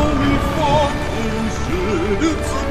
Holy Father, shed